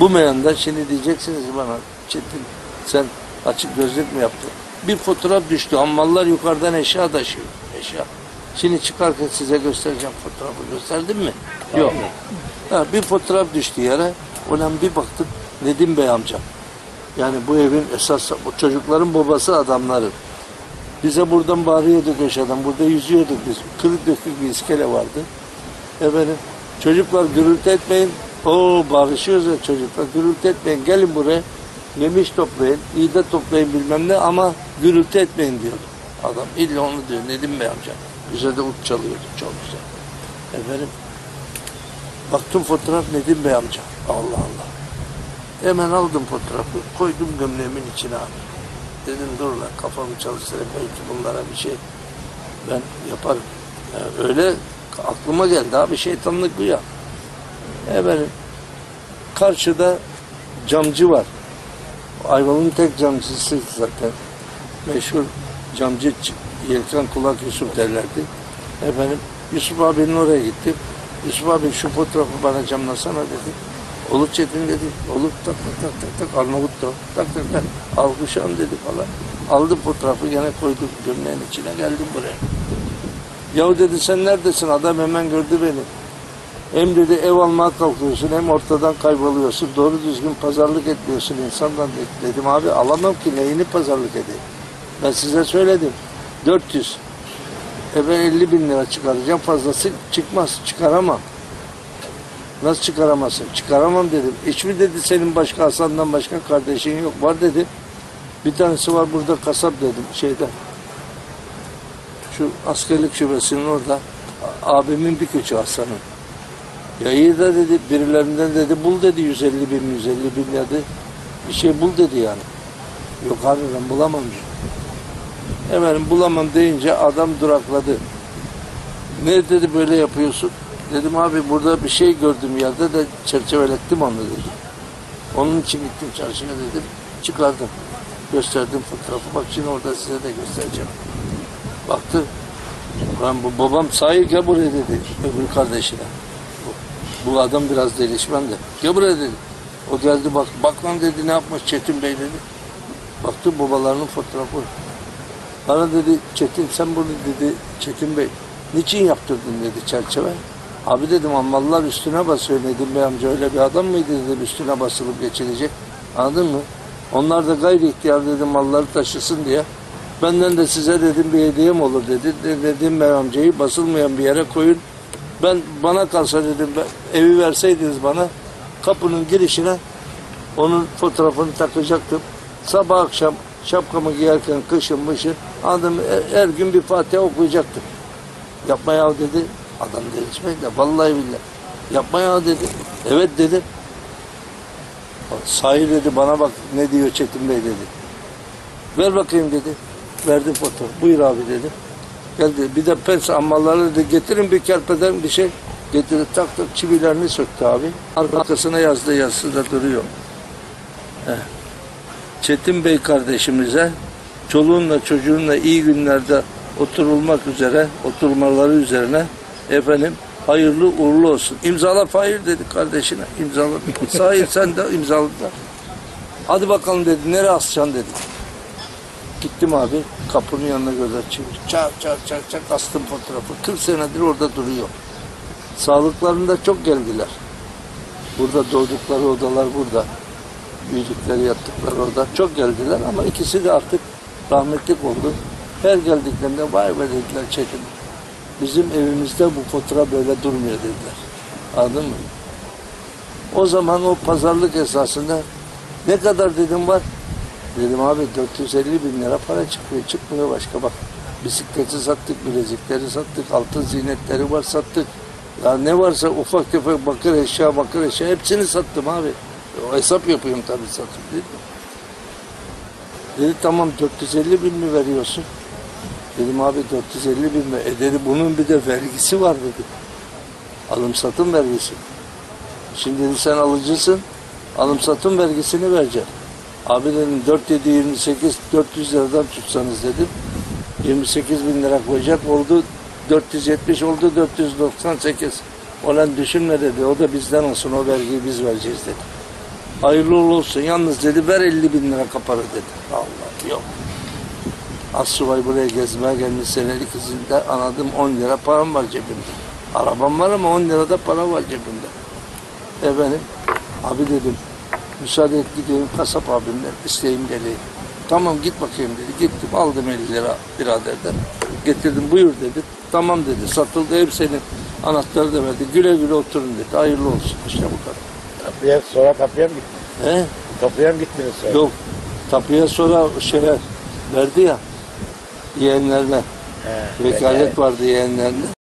Bu meyanda şimdi diyeceksiniz bana Çetin sen açık gözlük mü yaptın? Bir fotoğraf düştü. Hammallar yukarıdan eşya taşıyor. Eşya. Şimdi çıkarken size göstereceğim fotoğrafı. Gösterdim mi? Yok. Ha, bir fotoğraf düştü yere. Ulan bir baktım Nedim Bey amca. Yani bu evin esas bu çocukların babası adamların. Bize buradan bağırıyorduk aşağıdan. Burada yüzüyorduk biz. Kırık dökük bir iskele vardı. Efendim çocuklar gürültü etmeyin. Oo bağırışıyoruz ya çocuklar. Gürültü etmeyin. Gelin buraya. Yemiş toplayın. iğde toplayın bilmem ne ama gürültü etmeyin diyordu. Adam illa onu diyor. Nedim Bey amca. Bize de ut çalıyordu. Çok güzel. Efendim baktım fotoğraf Nedim Bey amca. Allah Allah. Hemen aldım fotoğrafı. Koydum gömleğimin içine abi. Dedim dur lan kafamı çalıştırayım. Belki bunlara bir şey ben yaparım. Yani öyle aklıma geldi abi şeytanlık bu ya. Efendim karşıda camcı var. Ayvalık'ın tek camcısı zaten. Meşhur camcı Yelken Kulak Yusuf derlerdi. Efendim Yusuf abinin oraya gittim. Yusuf abi şu fotoğrafı bana camlasana dedi. Olur Çetin dedi. Olur tak tak tak tak tak Arnavut da tak tak tak alkışan dedi falan. Aldım fotoğrafı gene koydum gömleğin içine geldim buraya. Yahu dedi sen neredesin? Adam hemen gördü beni. Hem dedi ev almaya kalkıyorsun hem ortadan kayboluyorsun. Doğru düzgün pazarlık etmiyorsun insandan dedi. Dedim abi alamam ki neyini pazarlık edeyim. Ben size söyledim. 400. E ben 50 bin lira çıkaracağım fazlası çıkmaz. Çıkaramam. Nasıl çıkaramazsın? Çıkaramam dedim. Hiç mi dedi senin başka Hasan'dan başka kardeşin yok? Var dedi. Bir tanesi var burada kasap dedim şeyde. Şu askerlik şubesinin orada. Abimin bir küçüğü Hasan'ın. Ya iyi de dedi birilerinden dedi bul dedi 150 bin 150 bin dedi. Bir şey bul dedi yani. Yok abi ben bulamam. Hemen bulamam deyince adam durakladı. Ne dedi böyle yapıyorsun? Dedim abi burada bir şey gördüm yerde de çerçevelettim onu dedim. Onun için gittim çarşıya dedim. Çıkardım. Gösterdim fotoğrafı. Bak şimdi orada size de göstereceğim. Baktı. Lan bu babam sahi gel buraya dedi öbür kardeşine. Bu, adam biraz delişmen de. Gel buraya dedi. O geldi bak. Bak lan dedi ne yapmış Çetin Bey dedi. Baktı babalarının fotoğrafı. Bana dedi Çetin sen bunu dedi Çetin Bey niçin yaptırdın dedi çerçeve. Abi dedim ammallar üstüne basıyor Nedim Bey amca öyle bir adam mıydı dedim üstüne basılıp geçilecek. Anladın mı? Onlar da gayri ihtiyar dedim malları taşısın diye. Benden de size dedim bir hediyem olur dedi. De- Nedim Bey amcayı basılmayan bir yere koyun. Ben bana kalsa dedim ben, evi verseydiniz bana kapının girişine onun fotoğrafını takacaktım. Sabah akşam şapkamı giyerken kışın mışın anladım her, her gün bir Fatiha okuyacaktım. Yapma ya dedi. Adam delişmek de vallahi billahi. Yapma ya dedi. Evet dedim. Sahi dedi bana bak ne diyor Çetin Bey dedi. Ver bakayım dedi. Verdim fotoğrafı. Buyur abi dedi. Geldi. Bir de pens ammalları dedi. Getirin bir kerpeden bir şey. Getirdi tak tak çivilerini söktü abi. Arkasına yazdı yazısı da duruyor. Heh. Çetin Bey kardeşimize çoluğunla çocuğunla iyi günlerde oturulmak üzere, oturmaları üzerine efendim hayırlı uğurlu olsun. İmzala Fahir dedi kardeşine. İmzala. Sahil sen de imzala. Hadi bakalım dedi. Nereye asacaksın dedi. Gittim abi kapının yanına göz açıyor. Çak çak çak çak astım fotoğrafı. 40 senedir orada duruyor. Sağlıklarında çok geldiler. Burada doğdukları odalar burada. Büyüdükleri yattıkları orada. Çok geldiler ama ikisi de artık rahmetlik oldu. Her geldiklerinde vay be dediler Çetin. Bizim evimizde bu fotoğraf böyle durmuyor dediler. Anladın mı? O zaman o pazarlık esasında ne kadar dedim var? Dedim abi 450 bin lira para çıkıyor. Çıkmıyor başka bak. Bisikleti sattık, bilezikleri sattık, altın zinetleri var sattık. Ya ne varsa ufak tefek bakır eşya, bakır eşya hepsini sattım abi. O hesap yapıyorum tabii sattım değil mi? Dedi tamam 450 bin mi veriyorsun? Dedim abi 450 bin mi? E dedi bunun bir de vergisi var dedi. Alım satım vergisi. Şimdi dedi sen alıcısın. Alım satım vergisini vereceksin. Abi dedim 4 7 28 400 liradan tutsanız dedim. 28 bin lira koyacak oldu 470 oldu 498. Olan düşünme dedi. O da bizden olsun o vergiyi biz vereceğiz dedi. Hayırlı olsun. Yalnız dedi ver 50 bin lira kaparı dedi. Allah yok. Asubay buraya gezmeye gelmiş senelik izinde anladım 10 lira param var cebimde. Arabam var ama 10 lira da para var cebimde. Efendim abi dedim müsaade et gideyim kasap abimle isteyim geleyim. Tamam git bakayım dedi. Gittim aldım 50 lira biraderden. Getirdim buyur dedi. Tamam dedi satıldı ev senin. Anahtarı da verdi. Güle güle oturun dedi. Hayırlı olsun. İşte bu kadar. Kapıya, sonra kapıya mı gittiniz? He? Kapıya mı gittiniz sonra? Yok. Tapuya sonra şeye verdi ya yeğenlerine. He, Vekalet vardı yeğenlerine.